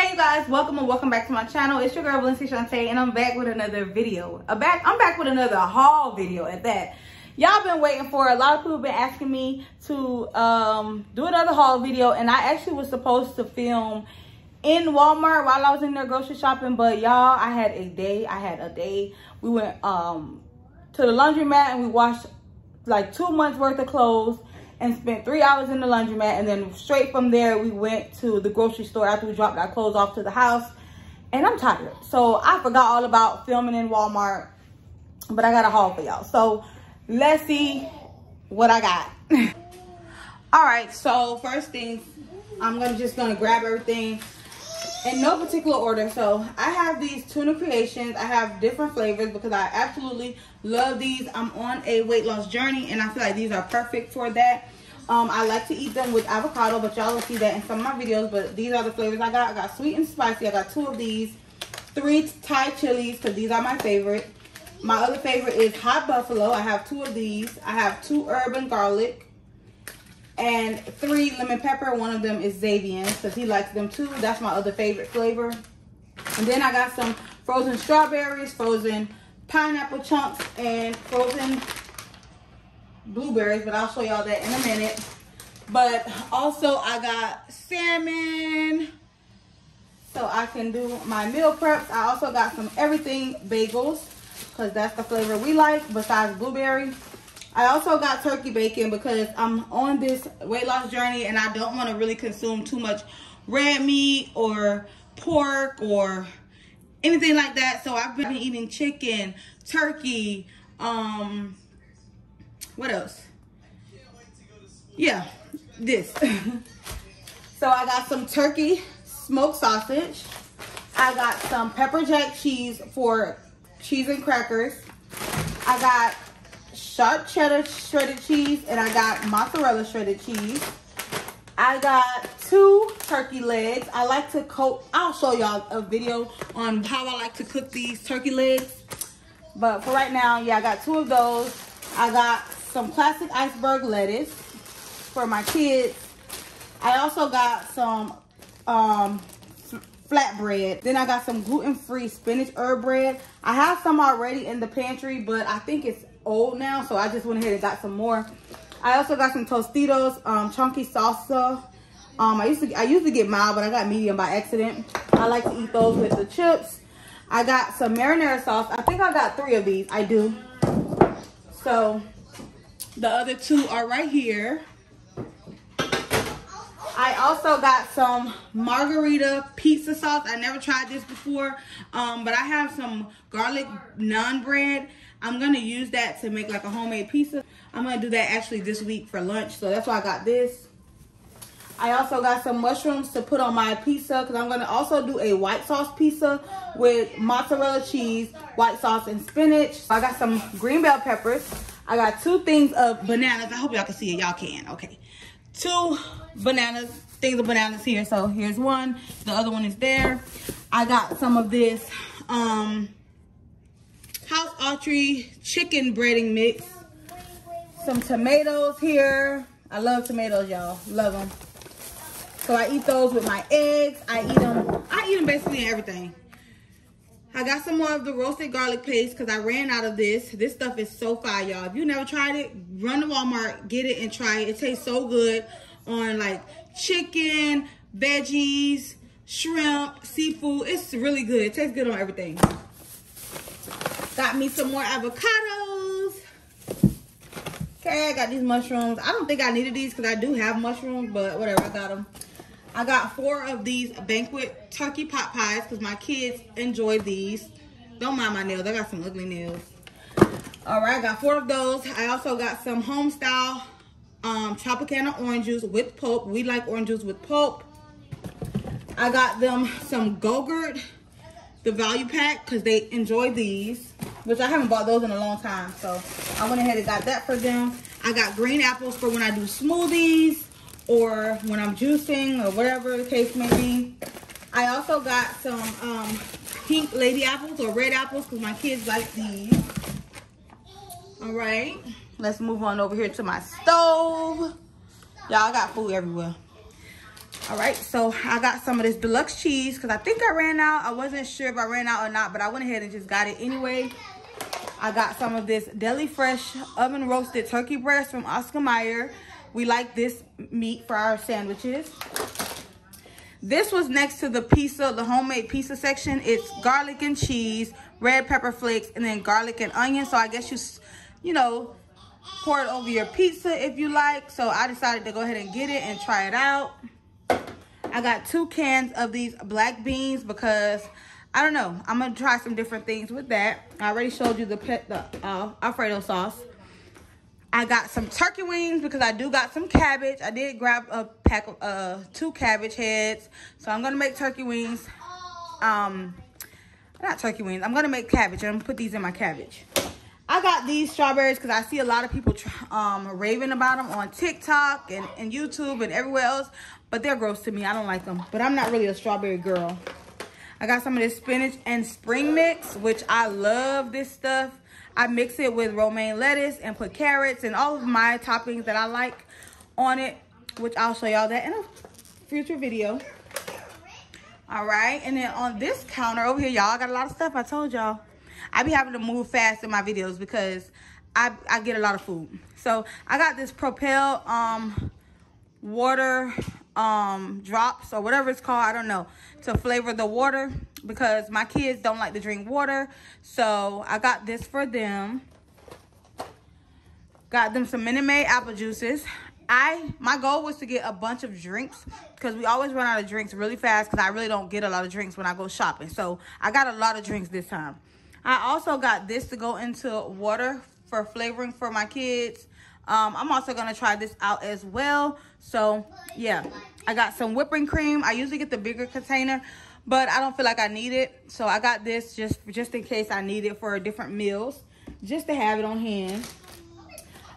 Hey you guys, welcome and welcome back to my channel. It's your girl Valencia Shanté and I'm back with another video. A back, I'm back with another haul video at that. Y'all been waiting for, a lot of people been asking me to um, do another haul video and I actually was supposed to film in Walmart while I was in there grocery shopping, but y'all, I had a day, I had a day. We went um, to the laundromat and we washed like two months worth of clothes and spent three hours in the laundromat. And then straight from there, we went to the grocery store after we dropped our clothes off to the house. And I'm tired. So I forgot all about filming in Walmart. But I got a haul for y'all. So let's see what I got. all right, so first things, I'm gonna just gonna grab everything in no particular order. So I have these tuna creations. I have different flavors because I absolutely love these. I'm on a weight loss journey and I feel like these are perfect for that. Um, I like to eat them with avocado, but y'all will see that in some of my videos. But these are the flavors I got. I got sweet and spicy. I got two of these. Three Thai chilies because these are my favorite. My other favorite is hot buffalo. I have two of these. I have two herb and garlic and three lemon pepper. One of them is Xavier's because he likes them too. That's my other favorite flavor. And then I got some frozen strawberries, frozen pineapple chunks, and frozen blueberries. But I'll show y'all that in a minute. But also I got salmon so I can do my meal preps. I also got some everything bagels because that's the flavor we like besides blueberry. I also got turkey bacon because I'm on this weight loss journey and I don't want to really consume too much red meat or pork or anything like that. So I've been eating chicken, turkey, um, what else? Yeah, this. so I got some turkey smoked sausage. I got some pepper jack cheese for cheese and crackers. I got sharp cheddar shredded cheese and I got mozzarella shredded cheese. I got two turkey legs. I like to coat, I'll show y'all a video on how I like to cook these turkey legs. But for right now, yeah, I got two of those. I got some classic iceberg lettuce for my kids. I also got some um, flatbread. Then I got some gluten-free spinach herb bread. I have some already in the pantry, but I think it's old now, so I just went ahead and got some more. I also got some Tostitos, um, chunky salsa. Um, I used to I used to get mild, but I got medium by accident. I like to eat those with the chips. I got some marinara sauce. I think I got three of these. I do. So the other two are right here. I also got some margarita pizza sauce. I never tried this before, um, but I have some garlic naan bread. I'm going to use that to make like a homemade pizza. I'm going to do that actually this week for lunch. So that's why I got this. I also got some mushrooms to put on my pizza because I'm going to also do a white sauce pizza with mozzarella cheese, white sauce, and spinach. I got some green bell peppers. I got two things of bananas. I hope y'all can see it. Y'all can. Okay. Two bananas, things of bananas here. So here's one. The other one is there. I got some of this um, House Autry chicken breading mix. Some tomatoes here. I love tomatoes, y'all. Love them. So I eat those with my eggs. I eat them. I eat them basically in everything. I got some more of the roasted garlic paste because I ran out of this. This stuff is so fire, y'all. If you never tried it, run to Walmart, get it, and try it. It tastes so good on like chicken, veggies, shrimp, seafood. It's really good. It tastes good on everything. Got me some more avocados. Okay, I got these mushrooms. I don't think I needed these because I do have mushrooms, but whatever, I got them. I got four of these banquet turkey pot pies because my kids enjoy these. Don't mind my nails. I got some ugly nails. All right, I got four of those. I also got some home style um, Tropicana orange juice with pulp. We like orange juice with pulp. I got them some Go-Gurt, the value pack, because they enjoy these which I haven't bought those in a long time. So I went ahead and got that for them. I got green apples for when I do smoothies or when I'm juicing or whatever the case may be. I also got some um, pink lady apples or red apples because my kids like these. All right, let's move on over here to my stove. Y'all got food everywhere. All right, so I got some of this deluxe cheese because I think I ran out. I wasn't sure if I ran out or not, but I went ahead and just got it anyway. I got some of this Deli Fresh oven roasted turkey breast from Oscar Mayer. We like this meat for our sandwiches. This was next to the pizza, the homemade pizza section. It's garlic and cheese, red pepper flakes, and then garlic and onion. So I guess you, you know, pour it over your pizza if you like. So I decided to go ahead and get it and try it out. I got two cans of these black beans because I don't know. I'm gonna try some different things with that. I already showed you the pet the uh, Alfredo sauce. I got some turkey wings because I do got some cabbage. I did grab a pack of uh, two cabbage heads. So I'm gonna make turkey wings. Um, not turkey wings. I'm gonna make cabbage. I'm gonna put these in my cabbage. I got these strawberries because I see a lot of people um, raving about them on TikTok and, and YouTube and everywhere else. But they're gross to me. I don't like them. But I'm not really a strawberry girl. I got some of this spinach and spring mix, which I love this stuff. I mix it with romaine lettuce and put carrots and all of my toppings that I like on it, which I'll show y'all that in a future video. All right, and then on this counter over here, y'all, I got a lot of stuff. I told y'all. I be having to move fast in my videos because I, I get a lot of food. So I got this Propel um, water um drops or whatever it's called i don't know to flavor the water because my kids don't like to drink water. So i got this for them. Got them some Minute Maid apple juices. I my goal was to get a bunch of drinks because we always run out of drinks really fast because i really don't get a lot of drinks when i go shopping. So i got a lot of drinks this time. I also got this to go into water for flavoring for my kids um, I'm also going to try this out as well. So, yeah. I got some whipping cream. I usually get the bigger container, but I don't feel like I need it. So, I got this just, just in case I need it for different meals. Just to have it on hand.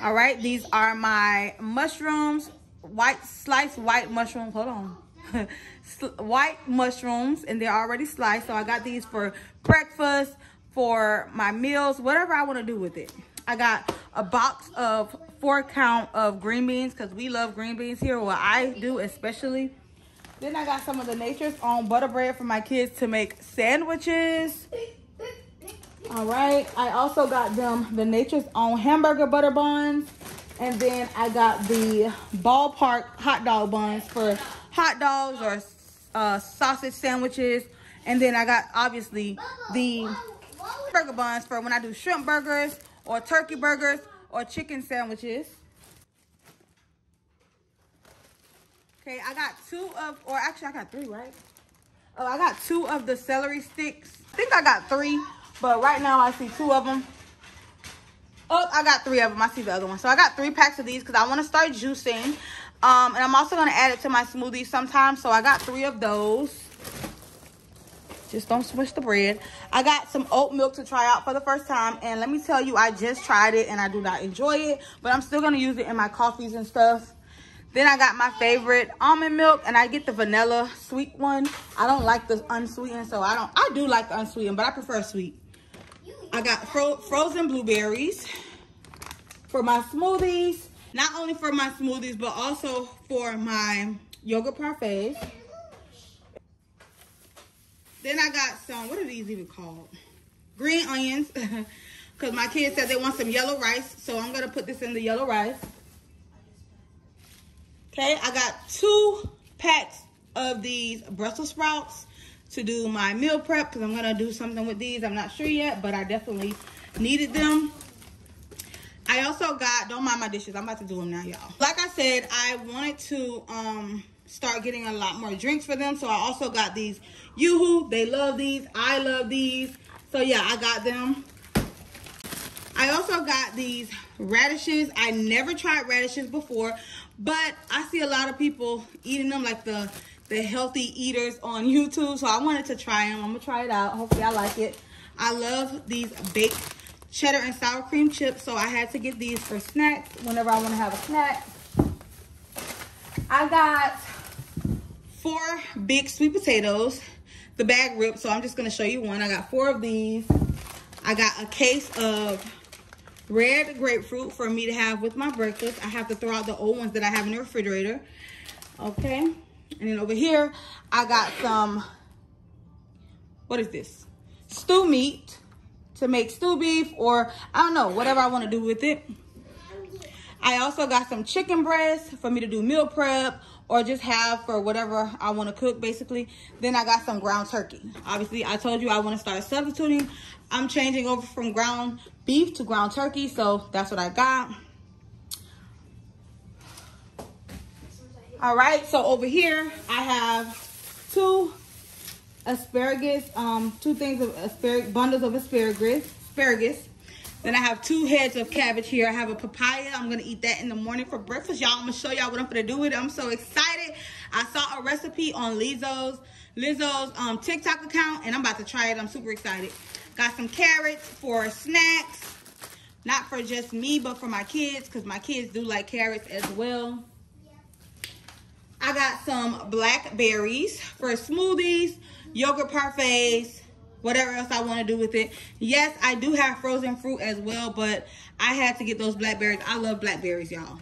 All right. These are my mushrooms. White, sliced white mushrooms. Hold on. white mushrooms and they're already sliced. So, I got these for breakfast, for my meals, whatever I want to do with it. I got a box of four count of green beans because we love green beans here. Well, I do especially. Then I got some of the Nature's Own butter bread for my kids to make sandwiches. All right. I also got them the Nature's Own hamburger butter buns. And then I got the ballpark hot dog buns for hot dogs or uh, sausage sandwiches. And then I got, obviously, the burger buns for when I do shrimp burgers or turkey burgers or chicken sandwiches. Okay, I got two of, or actually I got three, right? Oh, I got two of the celery sticks. I think I got three, but right now I see two of them. Oh, I got three of them. I see the other one. So I got three packs of these because I want to start juicing. Um, and I'm also going to add it to my smoothies sometimes. So I got three of those. Just don't smush the bread. I got some oat milk to try out for the first time. And let me tell you, I just tried it and I do not enjoy it. But I'm still going to use it in my coffees and stuff. Then I got my favorite almond milk and I get the vanilla sweet one. I don't like the unsweetened, so I don't, I do like the unsweetened, but I prefer sweet. I got fro frozen blueberries for my smoothies. Not only for my smoothies, but also for my yogurt parfaits. Then I got some, what are these even called? Green onions. Because my kids said they want some yellow rice. So I'm going to put this in the yellow rice. Okay, I got two packs of these Brussels sprouts to do my meal prep. Because I'm going to do something with these. I'm not sure yet, but I definitely needed them. I also got, don't mind my dishes. I'm about to do them now, y'all. Like I said, I wanted to um, start getting a lot more drinks for them. So I also got these Yoo-Hoo. They love these. I love these. So yeah, I got them. I also got these radishes. I never tried radishes before, but I see a lot of people eating them like the, the healthy eaters on YouTube. So I wanted to try them. I'm going to try it out. Hopefully I like it. I love these baked cheddar and sour cream chips. So I had to get these for snacks whenever I want to have a snack. I got four big sweet potatoes. The bag ripped, so I'm just gonna show you one. I got four of these. I got a case of red grapefruit for me to have with my breakfast. I have to throw out the old ones that I have in the refrigerator. Okay. And then over here, I got some, what is this? Stew meat to make stew beef or I don't know, whatever I want to do with it. I also got some chicken breast for me to do meal prep or just have for whatever I want to cook basically. Then I got some ground turkey. Obviously, I told you I want to start substituting. I'm changing over from ground beef to ground turkey, so that's what I got. All right, so over here I have two asparagus, um, two things of asparagus, bundles of asparagus, asparagus. Then I have two heads of cabbage here. I have a papaya. I'm gonna eat that in the morning for breakfast. Y'all, I'm gonna show y'all what I'm gonna do with it. I'm so excited. I saw a recipe on Lizzo's, Lizzo's um, TikTok account, and I'm about to try it. I'm super excited. Got some carrots for snacks. Not for just me, but for my kids, because my kids do like carrots as well. I got some blackberries for smoothies, yogurt parfaits, whatever else I want to do with it. Yes, I do have frozen fruit as well, but I had to get those blackberries. I love blackberries, y'all.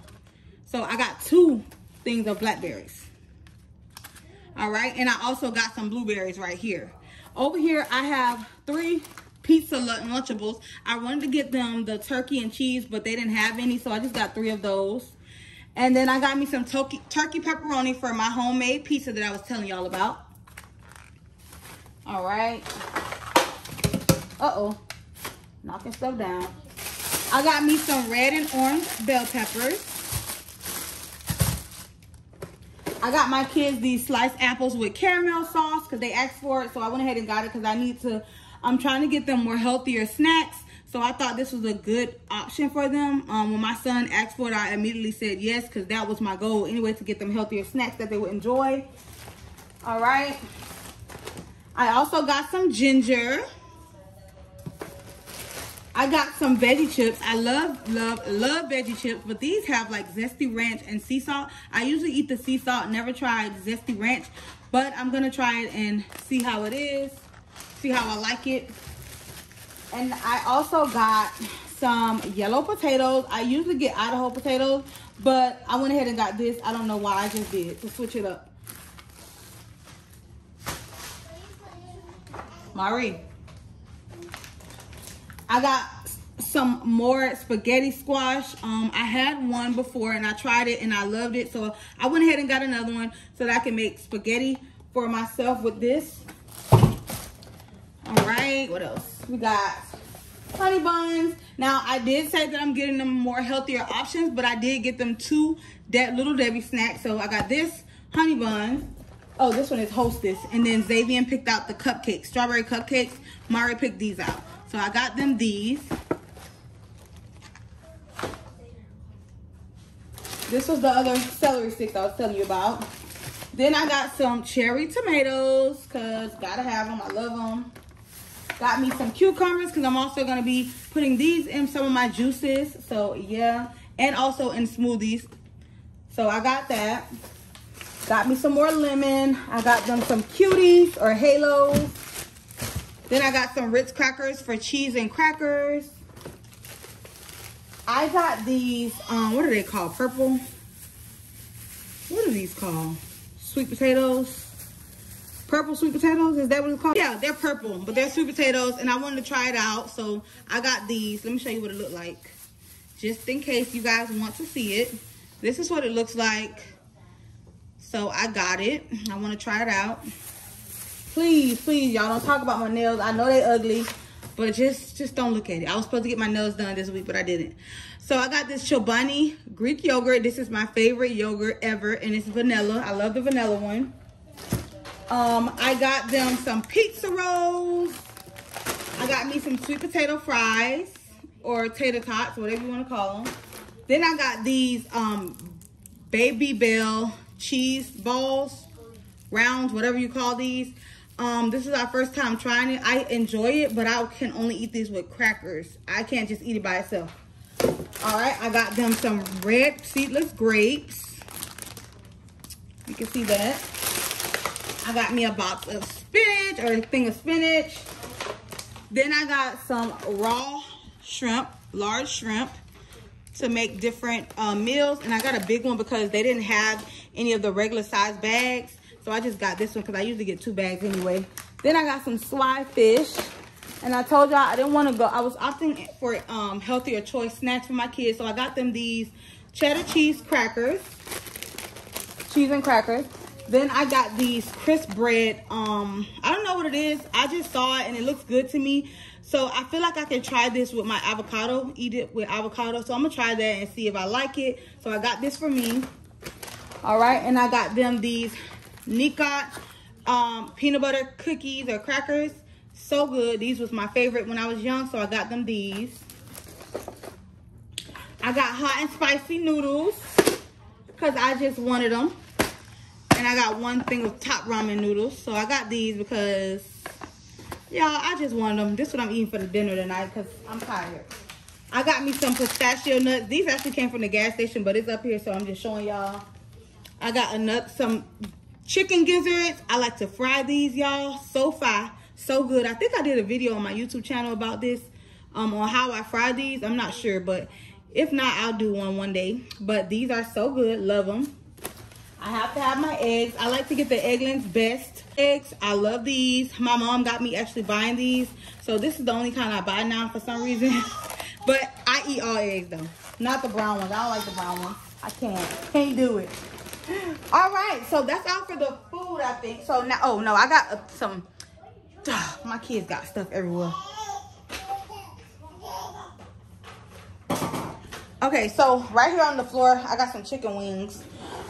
So I got two things of blackberries. All right, and I also got some blueberries right here. Over here, I have three pizza Lunchables. I wanted to get them the turkey and cheese, but they didn't have any, so I just got three of those. And then I got me some turkey, pepperoni for my homemade pizza that I was telling y'all about. All right. Uh-oh. Knocking stuff down. I got me some red and orange bell peppers. I got my kids these sliced apples with caramel sauce because they asked for it. So I went ahead and got it because I need to, I'm trying to get them more healthier snacks. So I thought this was a good option for them. Um, when my son asked for it, I immediately said yes because that was my goal anyway to get them healthier snacks that they would enjoy. All right. I also got some ginger. I got some veggie chips. I love, love, love veggie chips, but these have like zesty ranch and sea salt. I usually eat the sea salt, never tried zesty ranch, but I'm gonna try it and see how it is, see how I like it. And I also got some yellow potatoes. I usually get Idaho potatoes, but I went ahead and got this. I don't know why I just did to switch it up. Marie. I got some more spaghetti squash. Um, I had one before and I tried it and I loved it. So I went ahead and got another one so that I can make spaghetti for myself with this. All right, what else? We got honey buns. Now, I did say that I'm getting them more healthier options, but I did get them two De Little Debbie snacks. So I got this honey bun. Oh, this one is Hostess. And then Xavier picked out the cupcakes, strawberry cupcakes. Mari picked these out. So I got them these. This was the other celery sticks I was telling you about. Then I got some cherry tomatoes because gotta have them. I love them. Got me some cucumbers because I'm also going to be putting these in some of my juices. So, yeah. And also in smoothies. So, I got that. Got me some more lemon. I got them some cuties or halos. Then I got some Ritz crackers for cheese and crackers. I got these, um, what are they called? Purple? What are these called? Sweet potatoes. Purple sweet potatoes, is that what it's called? Yeah, they're purple, but they're sweet potatoes, and I wanted to try it out, so I got these. Let me show you what it looked like, just in case you guys want to see it. This is what it looks like. So I got it. I want to try it out. Please, please, y'all don't talk about my nails. I know they ugly, but just just don't look at it. I was supposed to get my nails done this week, but I didn't. So I got this Chobani Greek yogurt. This is my favorite yogurt ever, and it's vanilla. I love the vanilla one. Um, I got them some pizza rolls. I got me some sweet potato fries or tater tots, whatever you want to call them. Then I got these um, Babybel cheese balls, rounds, whatever you call these. Um, this is our first time trying it. I enjoy it, but I can only eat these with crackers. I can't just eat it by itself. All right, I got them some red seedless grapes. You can see that. I got me a box of spinach or a thing of spinach. Then I got some raw shrimp, large shrimp to make different uh, meals. And I got a big one because they didn't have any of the regular size bags. So I just got this one because I usually get two bags anyway. Then I got some swai fish. And I told y'all I didn't want to go. I was opting for um, healthier choice snacks for my kids. So I got them these cheddar cheese crackers. Cheese and crackers. Then I got these crisp bread. Um, I don't know what it is. I just saw it and it looks good to me. So I feel like I can try this with my avocado. Eat it with avocado. So I'm going to try that and see if I like it. So I got this for me. All right. And I got them these Nekot um, peanut butter cookies or crackers. So good. These was my favorite when I was young, so I got them these. I got hot and spicy noodles because I just wanted them. And I got one thing of top ramen noodles. So I got these because, y'all, I just wanted them. This is what I'm eating for the dinner tonight because I'm tired. I got me some pistachio nuts. These actually came from the gas station, but it's up here, so I'm just showing y'all. I got a nut, some chicken gizzards. I like to fry these, y'all. So far so good. I think I did a video on my YouTube channel about this, um, on how I fry these. I'm not sure, but if not, I'll do one one day. But these are so good. Love them. I have to have my eggs. I like to get the Eggland's Best eggs. I love these. My mom got me actually buying these. So this is the only kind I buy now for some reason. but I eat all eggs though. Not the brown ones. I don't like the brown ones. I can't. Can't do it. All right. So that's all for the food, I think. So now, oh no, I got uh, some my kids got stuff everywhere. Okay, so right here on the floor, I got some chicken wings.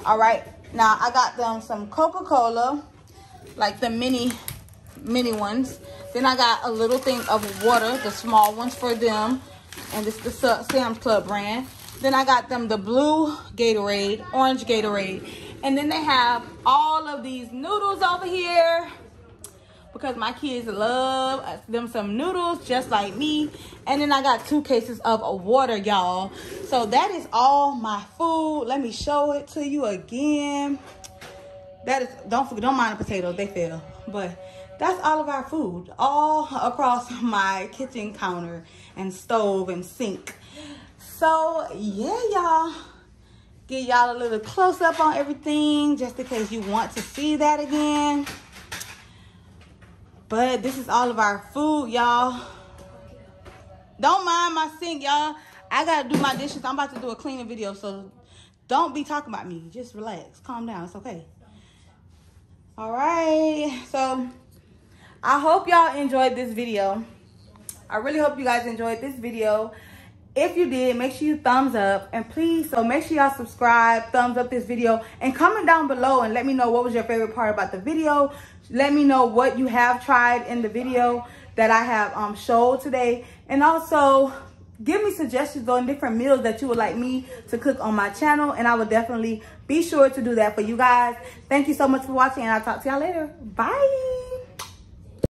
All right, now I got them some Coca-Cola, like the mini, mini ones. Then I got a little thing of water, the small ones for them. And this is the Sam's Club brand. Then I got them the blue Gatorade, orange Gatorade. And then they have all of these noodles over here because my kids love them some noodles just like me. And then I got two cases of water, y'all. So that is all my food. Let me show it to you again. That is, don't forget, don't mind the potatoes, they fell. But that's all of our food, all across my kitchen counter and stove and sink. So yeah, y'all. Get y'all a little close up on everything just in case you want to see that again. But this is all of our food, y'all. Don't mind my sink, y'all. I gotta do my dishes. I'm about to do a cleaning video, so don't be talking about me. Just relax. Calm down. It's okay. All right. So I hope y'all enjoyed this video. I really hope you guys enjoyed this video. If you did, make sure you thumbs up. And please, so make sure y'all subscribe, thumbs up this video. And comment down below and let me know what was your favorite part about the video. Let me know what you have tried in the video that I have um, showed today. And also, give me suggestions on different meals that you would like me to cook on my channel. And I will definitely be sure to do that for you guys. Thank you so much for watching and I'll talk to y'all later. Bye.